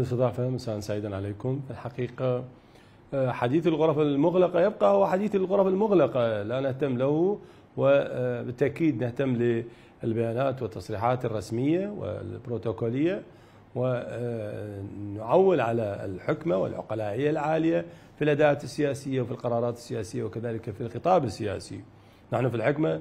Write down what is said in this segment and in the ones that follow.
الاستضافة مساء سعيدا عليكم. الحقيقة آه، حديث الغرف المغلقة يبقى هو حديث الغرف المغلقة. لا نهتم له وبالتأكيد نهتم للبيانات والتصريحات الرسمية والبروتوكولية ونعول على الحكمة والعقلائية العالية في الأداءات السياسية وفي القرارات السياسية وكذلك في الخطاب السياسي. نحن في الحكمة آه،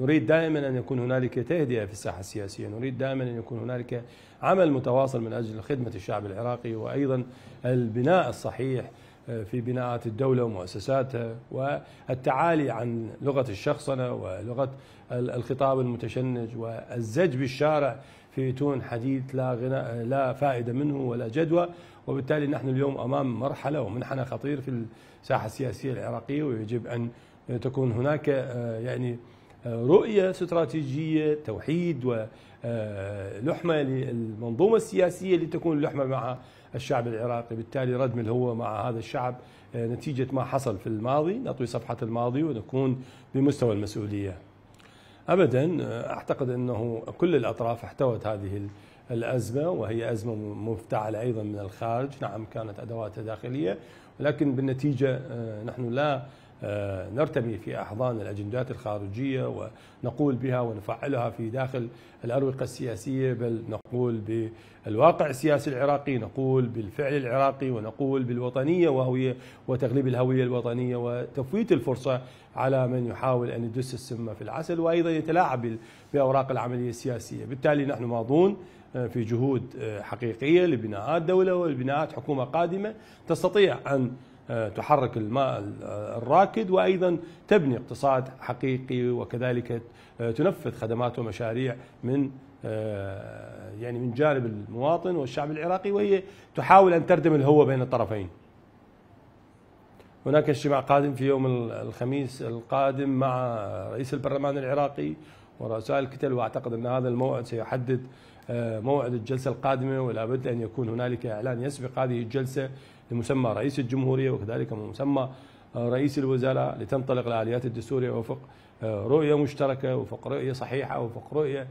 نريد دائما أن يكون هنالك تهدئة في الساحة السياسية، نريد دائما أن يكون هنالك عمل متواصل من أجل خدمة الشعب العراقي وأيضا البناء الصحيح آه، في بناءات الدولة ومؤسساتها والتعالي عن لغة الشخصنة ولغة الخطاب المتشنج والزج بالشارع في تون حديث لا غنى لا فائدة منه ولا جدوى. وبالتالي نحن اليوم أمام مرحلة ومنحنى خطير في الساحة السياسية العراقية ويجب أن تكون هناك آه، يعني آه، رؤية استراتيجية توحيد ولحمة للمنظومة السياسية لتكون لحمة مع الشعب العراقي. بالتالي ردم الهوة مع هذا الشعب آه، نتيجة ما حصل في الماضي. نطوي صفحة الماضي ونكون بمستوى المسؤولية. أبدا أعتقد أنه كل الأطراف احتوت هذه الأزمة وهي أزمة مفتعلة أيضا من الخارج. نعم كانت أدواتها داخلية ولكن بالنتيجة نحن لا آه، نرتمي في أحضان الأجندات الخارجية ونقول بها ونفعلها في داخل الأروقة السياسية بل نقول بالواقع السياسي العراقي نقول بالفعل العراقي ونقول بالوطنية وهوية وتغليب الهوية الوطنية وتفويت الفرصة على من يحاول أن يدس السم في العسل وأيضا يتلاعب بأوراق العملية السياسية. بالتالي نحن ماضون آه، في جهود آه، حقيقية لبناءات دولة ولبناءات حكومة قادمة تستطيع أن آه، تحرك الماء الراكد وأيضا تبني اقتصاد حقيقي وكذلك آه، تنفذ خدمات ومشاريع من آه، يعني من جانب المواطن والشعب العراقي وهي تحاول أن تردم الهوه بين الطرفين. هناك اجتماع قادم في يوم الخميس القادم مع رئيس البرلمان العراقي ورؤساء الكتل وأعتقد أن هذا الموعد سيحدد موعد الجلسة القادمة ولا بد أن يكون هنالك إعلان يسبق هذه الجلسة لمسمى رئيس الجمهورية وكذلك مسمى رئيس الوزراء لتنطلق الآليات الدستورية وفق رؤية مشتركة وفق رؤية صحيحة وفق رؤية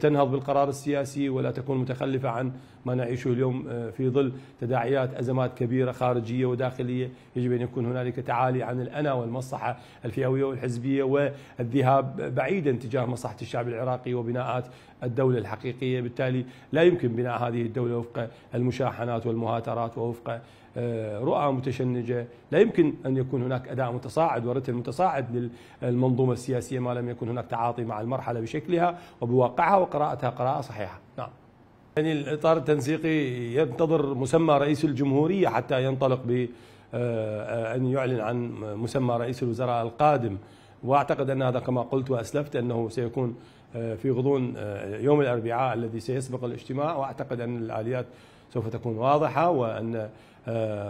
تنهض بالقرار السياسي ولا تكون متخلفة عن ما نعيشه اليوم في ظل تداعيات أزمات كبيرة خارجية وداخلية يجب أن يكون هنالك تعالي عن الأنا والمصلحة الفئوية والحزبية والذهاب بعيدا تجاه مصلحة الشعب العراقي وبناءات الدولة الحقيقية. بالتالي لا يمكن بناء هذه الدولة وفق المشاحنات والمهاترات ووفق آه، رؤى متشنجة. لا يمكن أن يكون هناك أداء متصاعد ورتم متصاعد للمنظومة السياسية ما لم يكن هناك تعاطي مع المرحلة بشكلها وبواقعها وقراءتها قراءة صحيحة. نعم. يعني الإطار التنسيقي ينتظر مسمى رئيس الجمهورية حتى ينطلق ب آه، أن يعلن عن مسمى رئيس الوزراء القادم. وأعتقد أن هذا كما قلت وأسلفت أنه سيكون آه، في غضون يوم الأربعاء الذي سيسبق الاجتماع. وأعتقد أن الآليات سوف تكون واضحة وأن آه،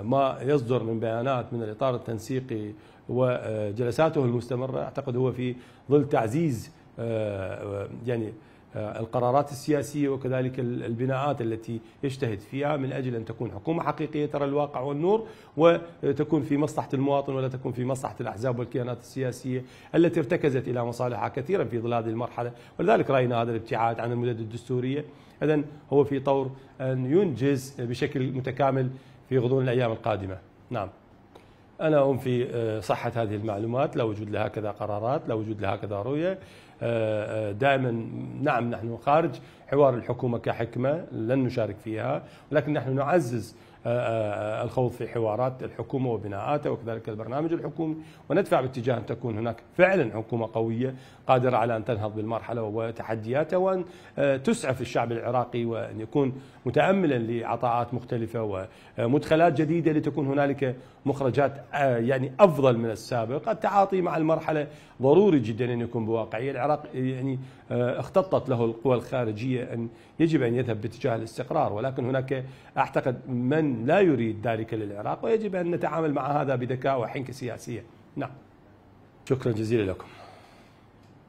ما يصدر من بيانات من الإطار التنسيقي وجلساته المستمرة أعتقد هو في ظل تعزيز آه، يعني آه، القرارات السياسية وكذلك البناءات التي يجتهد فيها من أجل أن تكون حكومة حقيقية ترى الواقع والنور وتكون في مصلحة المواطن ولا تكون في مصلحة الأحزاب والكيانات السياسية التي ارتكزت إلى مصالحها كثيرا في ظل هذه المرحلة. ولذلك رأينا هذا الابتعاد عن المدد الدستورية. إذا هو في طور أن ينجز بشكل متكامل في غضون الأيام القادمة. نعم. أنا أنفي آه، صحة هذه المعلومات لا وجود لها كذا قرارات لا وجود لها كذا رؤية. آه، آه، دائما نعم نحن خارج حوار الحكومة كحكمة لن نشارك فيها ولكن نحن نعزز الخوض في حوارات الحكومة وبناءاتها وكذلك البرنامج الحكومي. وندفع باتجاه أن تكون هناك فعلا حكومة قوية قادرة على أن تنهض بالمرحلة وتحدياتها وأن تسعف الشعب العراقي وأن يكون متأملا لعطاءات مختلفة ومدخلات جديدة لتكون هنالك مخرجات يعني أفضل من السابق. التعاطي مع المرحلة ضروري جدا أن يكون بواقعية. العراق يعني اختطت له القوى الخارجية أن يجب أن يذهب باتجاه الاستقرار ولكن هناك أعتقد من لا يريد ذلك للعراق ويجب أن نتعامل مع هذا بذكاء وحنكة سياسية. نعم. شكرا جزيلا لكم.